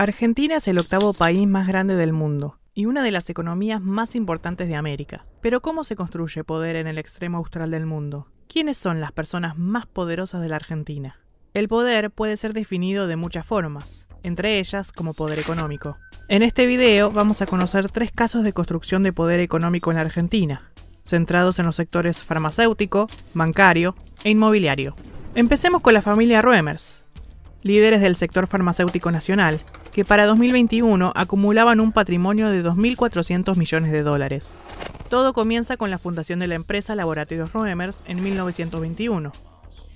Argentina es el octavo país más grande del mundo y una de las economías más importantes de América. Pero ¿cómo se construye poder en el extremo austral del mundo? ¿Quiénes son las personas más poderosas de la Argentina? El poder puede ser definido de muchas formas, entre ellas como poder económico. En este video vamos a conocer tres casos de construcción de poder económico en la Argentina, centrados en los sectores farmacéutico, bancario e inmobiliario. Empecemos con la familia Roemers, líderes del sector farmacéutico nacional, que para 2021 acumulaban un patrimonio de 2.400 millones de dólares. Todo comienza con la fundación de la empresa Laboratorios Roemers en 1921.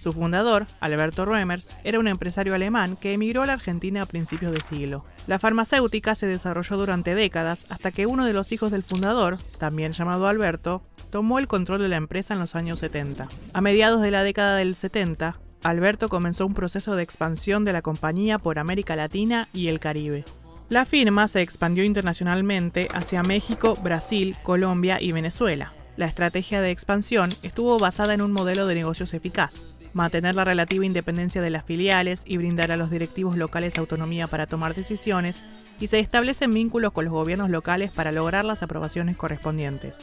Su fundador, Alberto Roemers, era un empresario alemán que emigró a la Argentina a principios de siglo. La farmacéutica se desarrolló durante décadas hasta que uno de los hijos del fundador, también llamado Alberto, tomó el control de la empresa en los años 70. A mediados de la década del 70, Alberto comenzó un proceso de expansión de la compañía por América Latina y el Caribe. La firma se expandió internacionalmente hacia México, Brasil, Colombia y Venezuela. La estrategia de expansión estuvo basada en un modelo de negocios eficaz, mantener la relativa independencia de las filiales y brindar a los directivos locales autonomía para tomar decisiones, y se establecen vínculos con los gobiernos locales para lograr las aprobaciones correspondientes.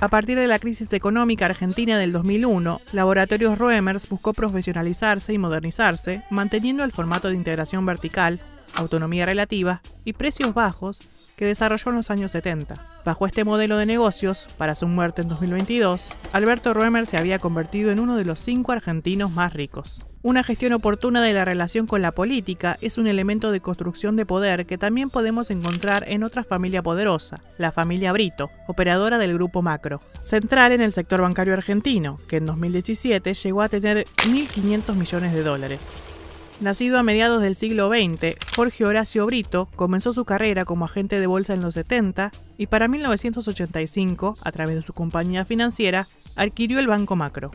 A partir de la crisis económica argentina del 2001, Laboratorios Roemers buscó profesionalizarse y modernizarse, manteniendo el formato de integración vertical, autonomía relativa y precios bajos que desarrolló en los años 70. Bajo este modelo de negocios, para su muerte en 2022, Alberto Roemer se había convertido en uno de los cinco argentinos más ricos. Una gestión oportuna de la relación con la política es un elemento de construcción de poder que también podemos encontrar en otra familia poderosa, la familia Brito, operadora del grupo Macro, central en el sector bancario argentino, que en 2017 llegó a tener 1.500 millones de dólares. Nacido a mediados del siglo XX, Jorge Horacio Brito comenzó su carrera como agente de bolsa en los 70 y para 1985, a través de su compañía financiera, adquirió el Banco Macro.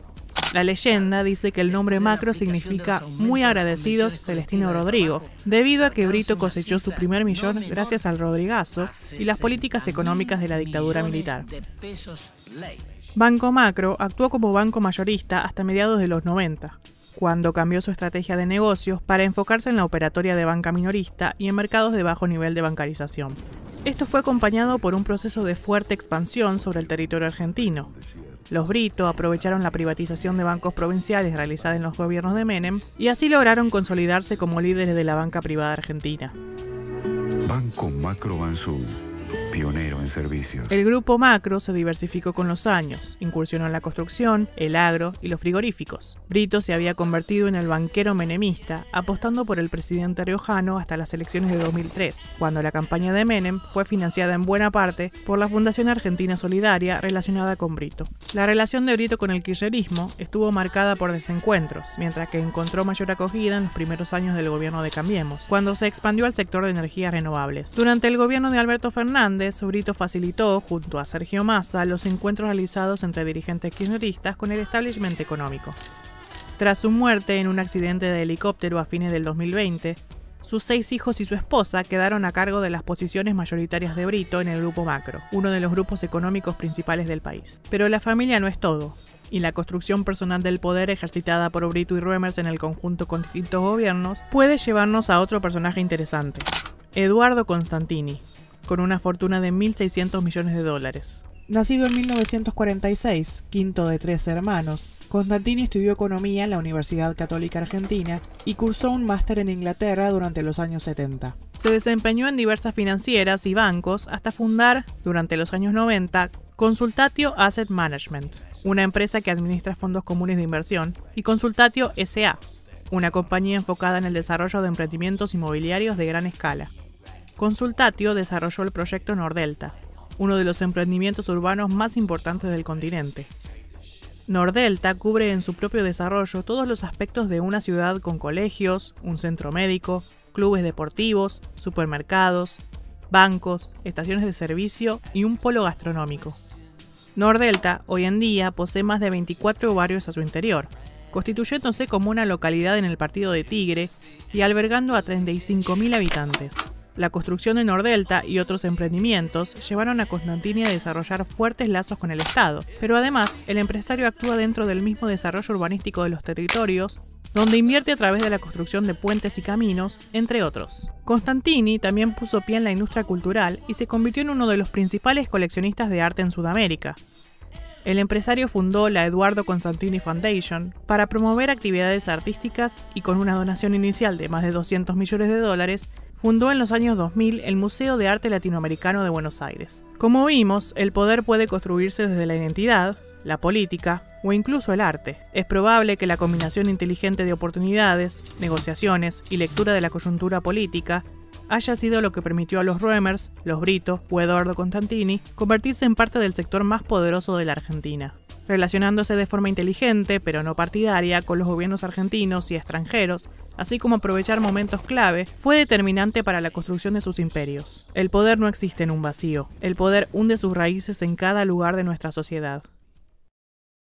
La leyenda dice que el nombre Macro significa muy agradecidos Celestino Rodrigo, debido a que Brito cosechó su primer millón gracias al Rodrigazo y las políticas económicas de la dictadura militar. Banco Macro actuó como banco mayorista hasta mediados de los 90 cuando cambió su estrategia de negocios para enfocarse en la operatoria de banca minorista y en mercados de bajo nivel de bancarización. Esto fue acompañado por un proceso de fuerte expansión sobre el territorio argentino. Los Brito aprovecharon la privatización de bancos provinciales realizada en los gobiernos de Menem y así lograron consolidarse como líderes de la banca privada argentina. Banco Macro Bansul pionero en servicios. El grupo Macro se diversificó con los años, incursionó en la construcción, el agro y los frigoríficos. Brito se había convertido en el banquero menemista, apostando por el presidente riojano hasta las elecciones de 2003, cuando la campaña de Menem fue financiada en buena parte por la Fundación Argentina Solidaria relacionada con Brito. La relación de Brito con el kirchnerismo estuvo marcada por desencuentros, mientras que encontró mayor acogida en los primeros años del gobierno de Cambiemos, cuando se expandió al sector de energías renovables. Durante el gobierno de Alberto Fernández, Brito facilitó, junto a Sergio Massa, los encuentros realizados entre dirigentes kirchneristas con el establishment económico. Tras su muerte en un accidente de helicóptero a fines del 2020, sus seis hijos y su esposa quedaron a cargo de las posiciones mayoritarias de Brito en el Grupo Macro, uno de los grupos económicos principales del país. Pero la familia no es todo, y la construcción personal del poder ejercitada por Brito y Ruemers en el conjunto con distintos gobiernos puede llevarnos a otro personaje interesante, Eduardo Constantini, con una fortuna de 1.600 millones de dólares. Nacido en 1946, quinto de tres hermanos, Constantini estudió economía en la Universidad Católica Argentina y cursó un máster en Inglaterra durante los años 70. Se desempeñó en diversas financieras y bancos hasta fundar, durante los años 90, Consultatio Asset Management, una empresa que administra fondos comunes de inversión, y Consultatio SA, una compañía enfocada en el desarrollo de emprendimientos inmobiliarios de gran escala. Consultatio desarrolló el proyecto Nordelta, uno de los emprendimientos urbanos más importantes del continente. Nordelta cubre en su propio desarrollo todos los aspectos de una ciudad con colegios, un centro médico, clubes deportivos, supermercados, bancos, estaciones de servicio y un polo gastronómico. Nordelta hoy en día posee más de 24 barrios a su interior, constituyéndose como una localidad en el partido de Tigre y albergando a 35.000 habitantes. La construcción de Nordelta y otros emprendimientos llevaron a Constantini a desarrollar fuertes lazos con el Estado, pero además el empresario actúa dentro del mismo desarrollo urbanístico de los territorios donde invierte a través de la construcción de puentes y caminos, entre otros. Constantini también puso pie en la industria cultural y se convirtió en uno de los principales coleccionistas de arte en Sudamérica. El empresario fundó la Eduardo Constantini Foundation para promover actividades artísticas y con una donación inicial de más de 200 millones de dólares, fundó en los años 2000 el Museo de Arte Latinoamericano de Buenos Aires. Como vimos, el poder puede construirse desde la identidad, la política o incluso el arte. Es probable que la combinación inteligente de oportunidades, negociaciones y lectura de la coyuntura política haya sido lo que permitió a los Roemers, los Brito o Eduardo Constantini convertirse en parte del sector más poderoso de la Argentina relacionándose de forma inteligente, pero no partidaria, con los gobiernos argentinos y extranjeros, así como aprovechar momentos clave, fue determinante para la construcción de sus imperios. El poder no existe en un vacío, el poder hunde sus raíces en cada lugar de nuestra sociedad.